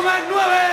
¡Volumen 9!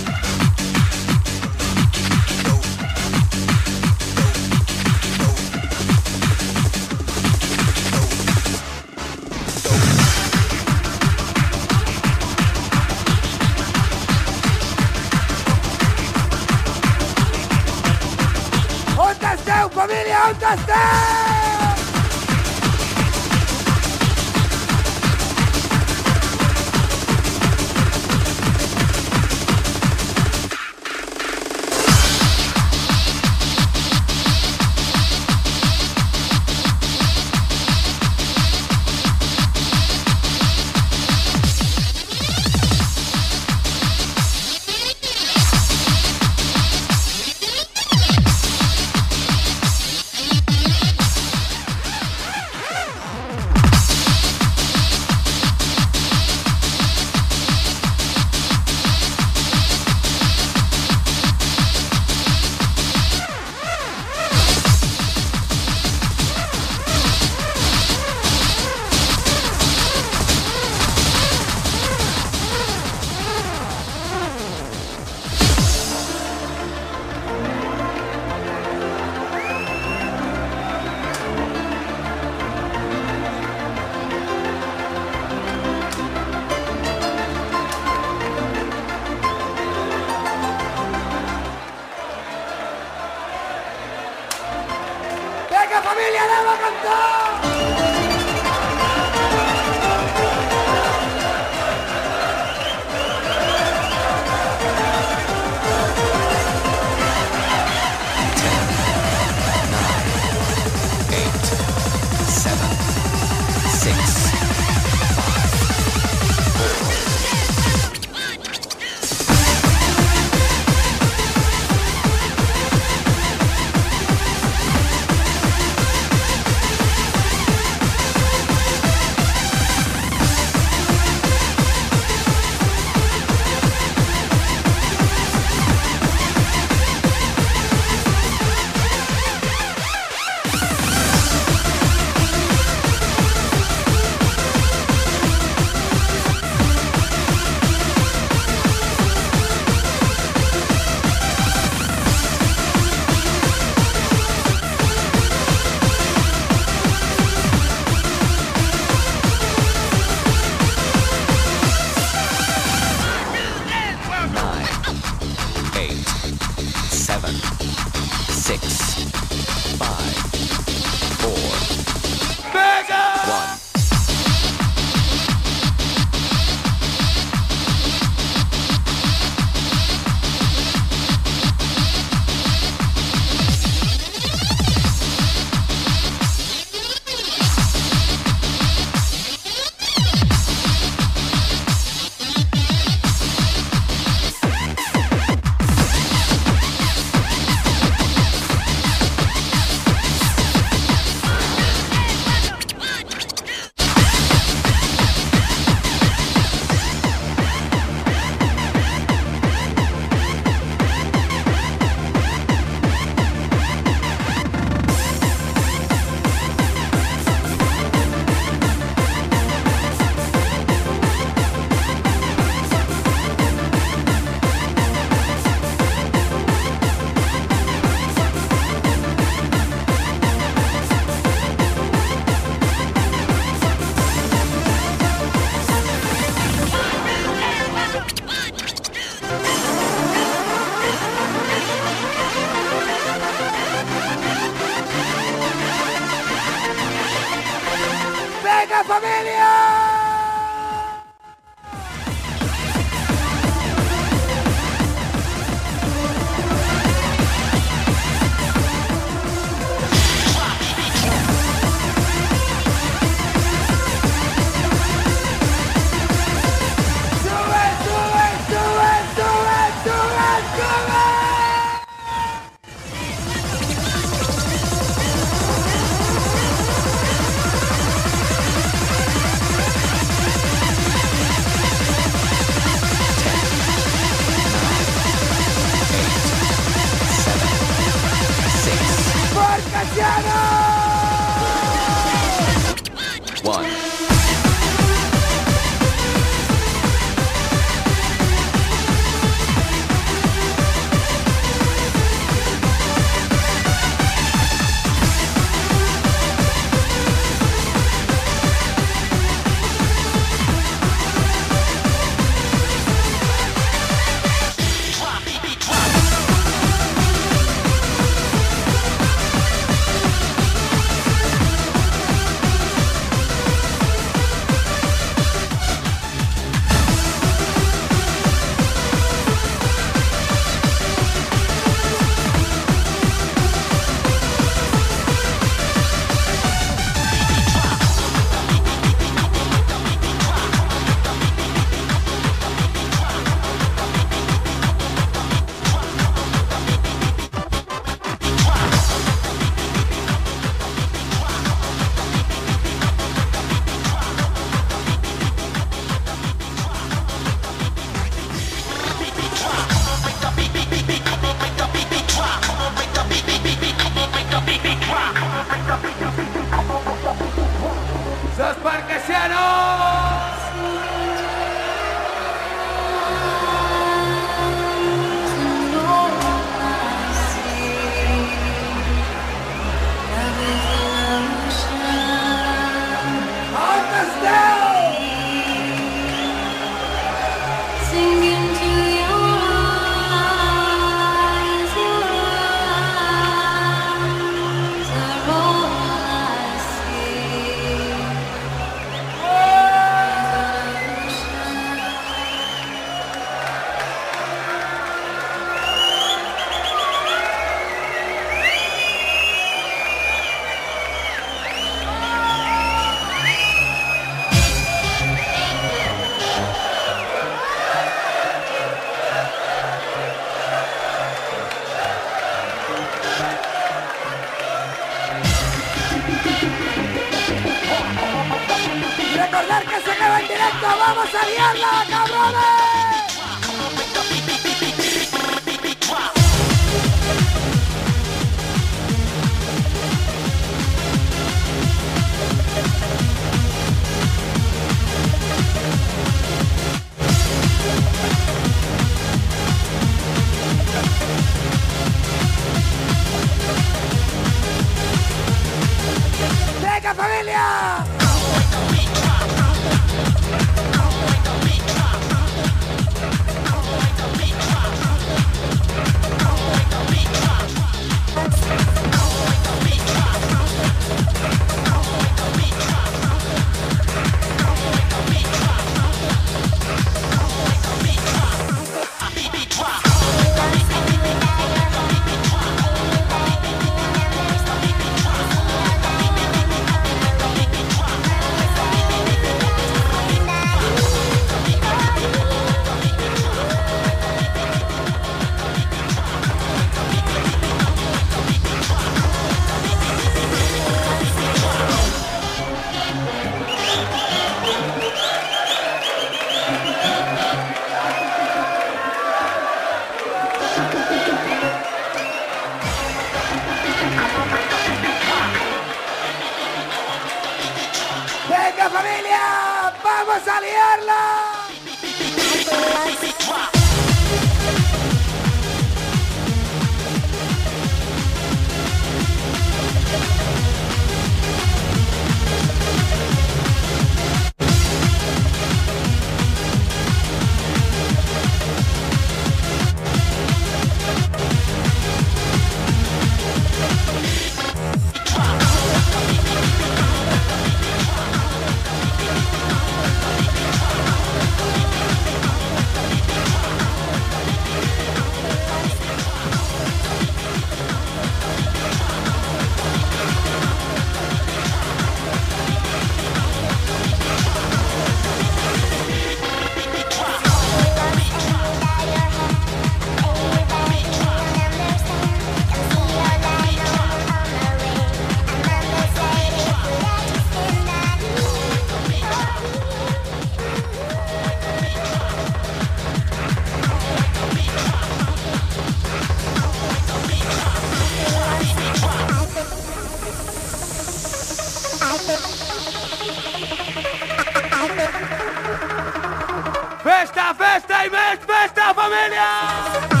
fiesta, best, mes, fiesta familia.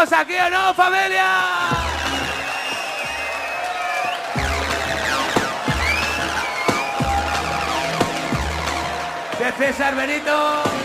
¿Estamos aquí o no, familia? De César Benito.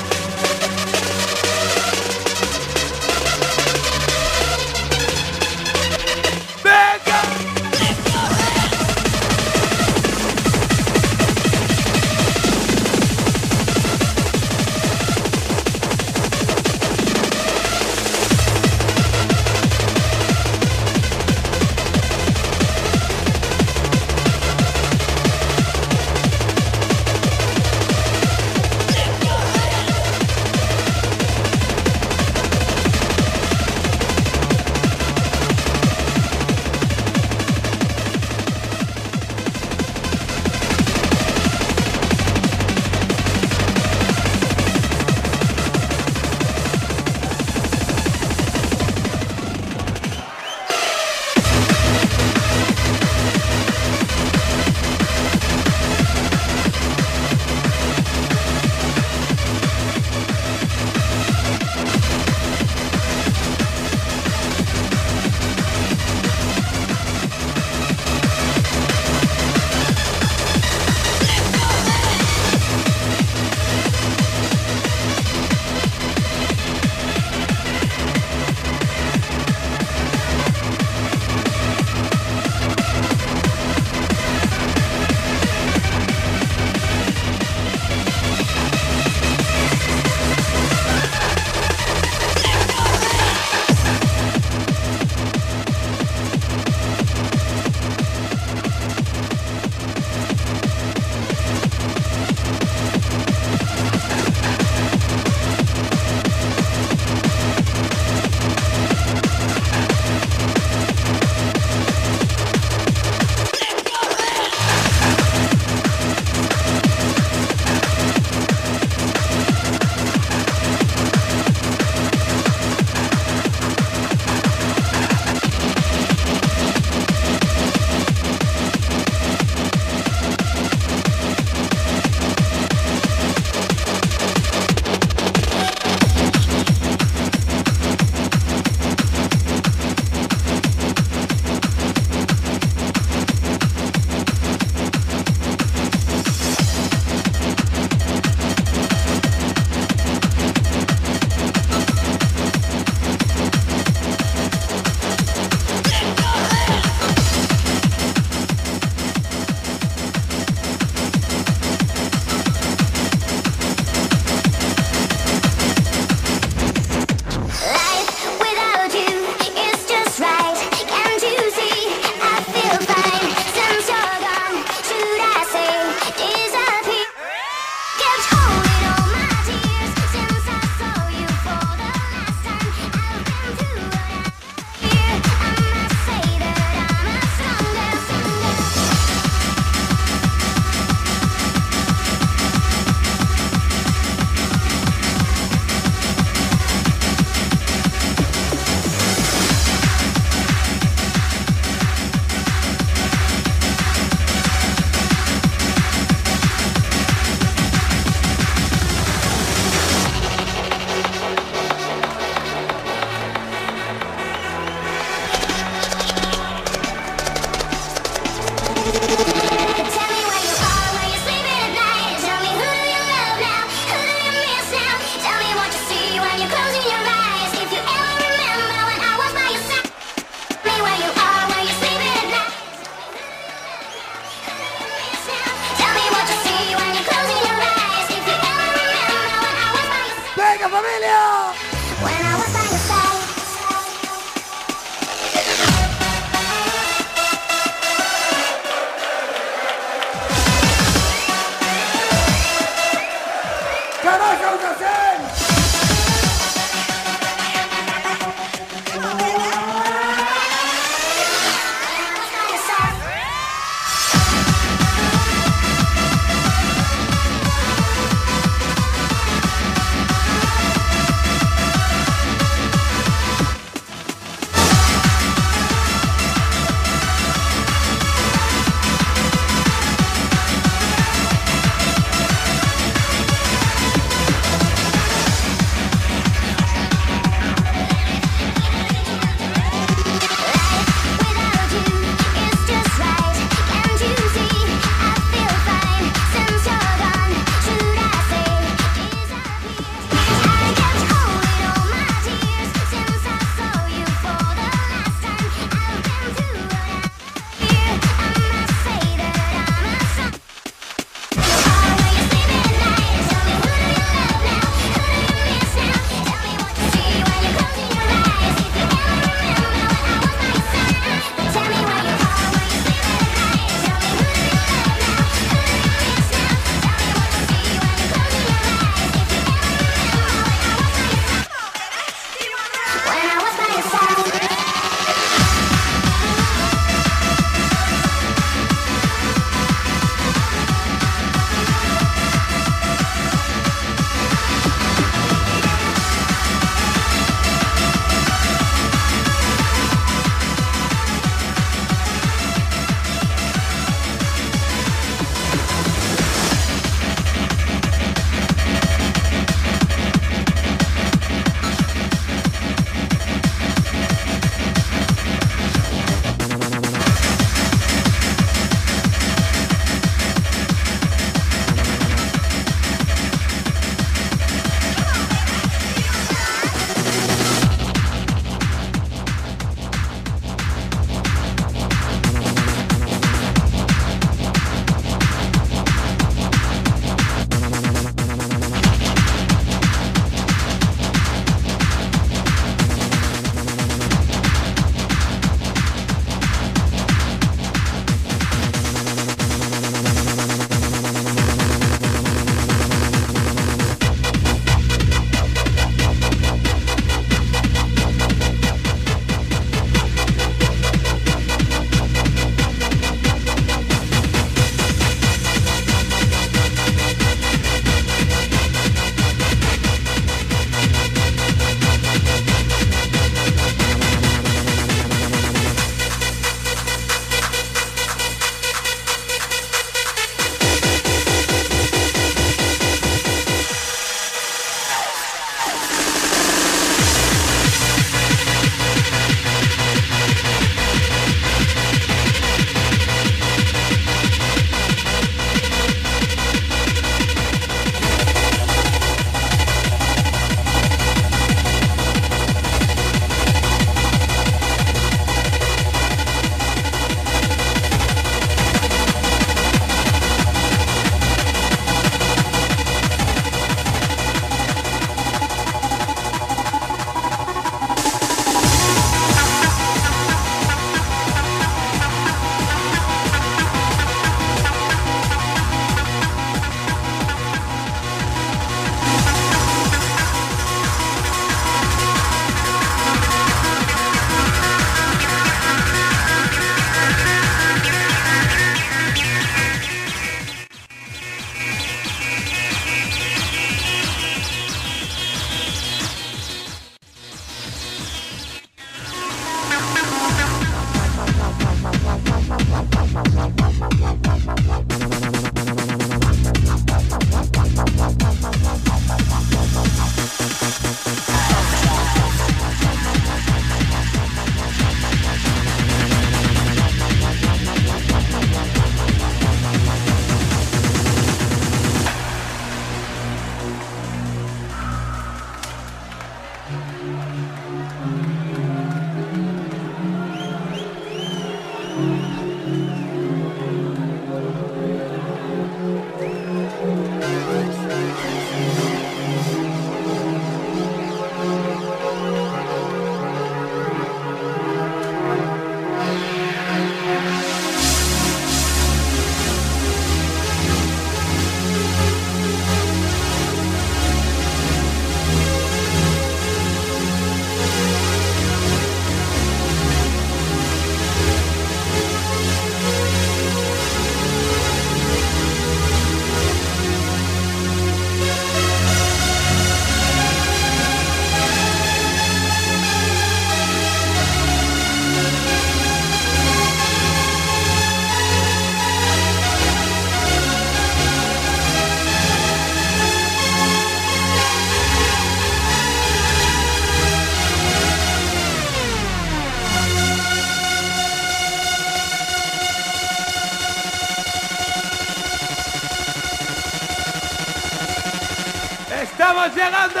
Llegando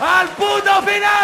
al puto final,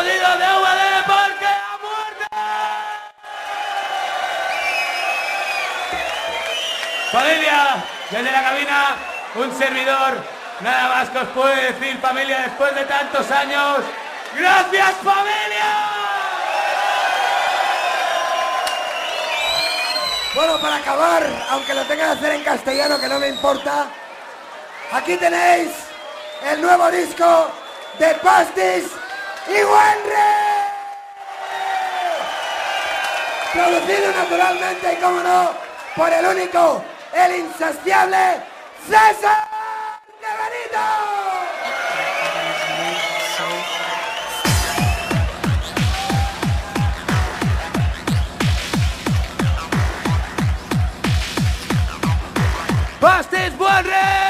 aquí el jodido de VD porque a muerte. Familia, desde la cabina, un servidor. Nada más que os puedo decir, familia, después de tantos años. ¡Gracias, familia! Bueno, para acabar, aunque lo tenga que hacer en castellano, que no me importa, aquí tenéis el nuevo disco de Pastis y Wenry. Producido naturalmente, y como no, por el único, el insaciable César de Benito. ¡Bastis Buenre!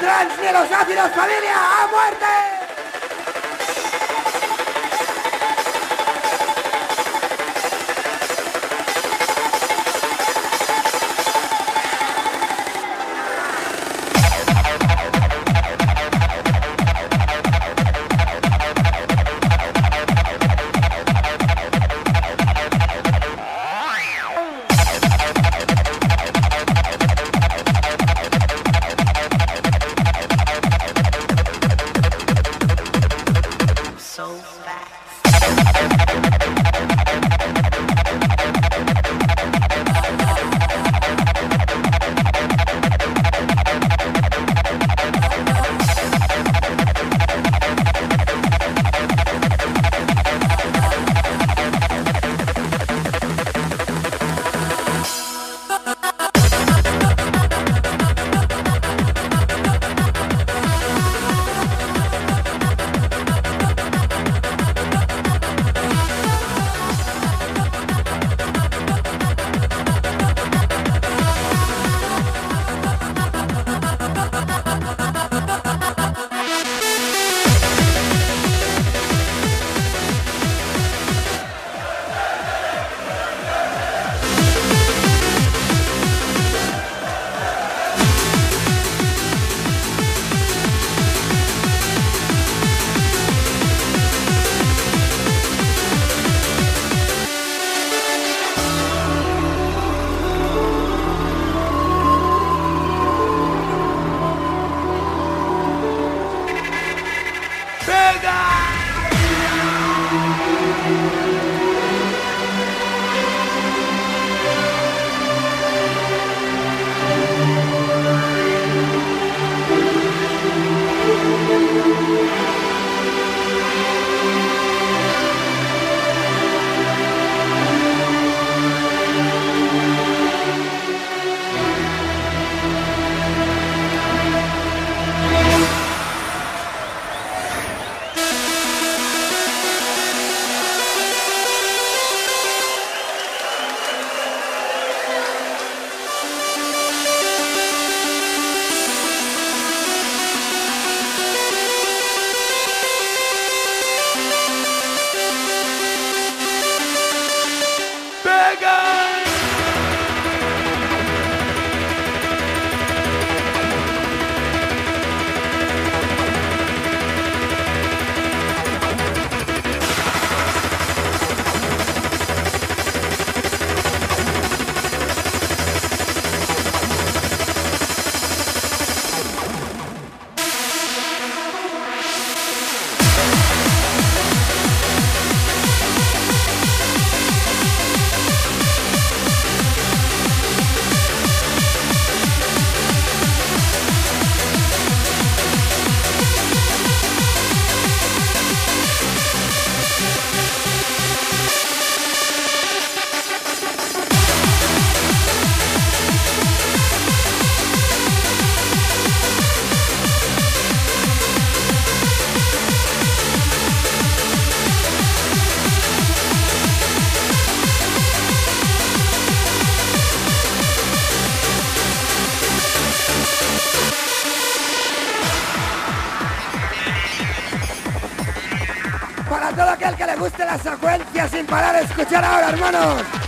Trance ni los ácidos, familia, a muerte. Vega! Sin parar de escuchar ahora, hermanos.